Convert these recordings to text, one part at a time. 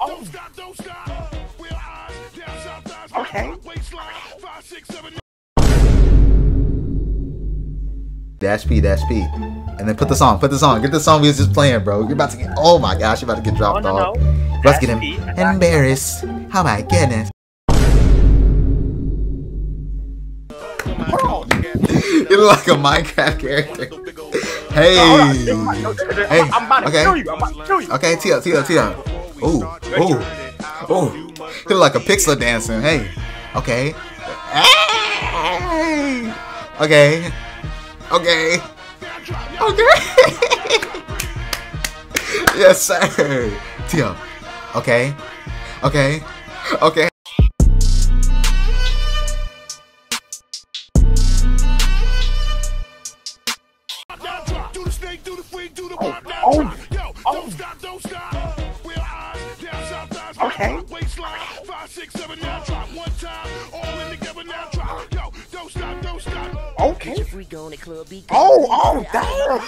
Oh. Okay. Dash P, dash P. And then put the song, put the song, get the song we was just playing, bro. You're about to get, oh my gosh, you're about to get Oh, dropped no, off. no. Let's get Dash him P. embarrassed. Oh my goodness. You look like a Minecraft character. Hey. Hey, I'm about to okay. kill you. I'm about to kill you. Okay, Tia, Tia, Tia. Ooh, ooh, ooh. You look like a pixel dancing. Hey. Okay. Hey. Okay. Okay. Okay. yes, sir. Tia. Okay. Okay. Okay. Oh, oh. oh. Okay. Okay. Oh, oh, damn.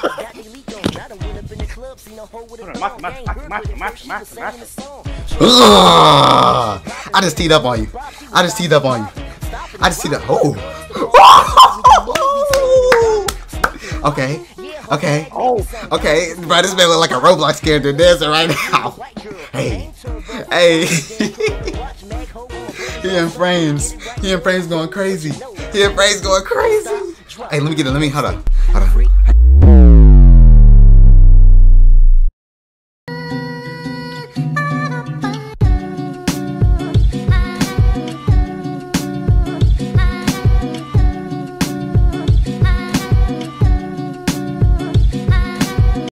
I just teed up on you. I just teed up on you. I just teed up. Oh. okay. Okay. Oh, Okay. Bro, this man look like a Roblox character dancing right now. Hey. Hey. he in frames. He in frames going crazy. He in frames going crazy. Hey, let me get it. Let me hold on. Hold on.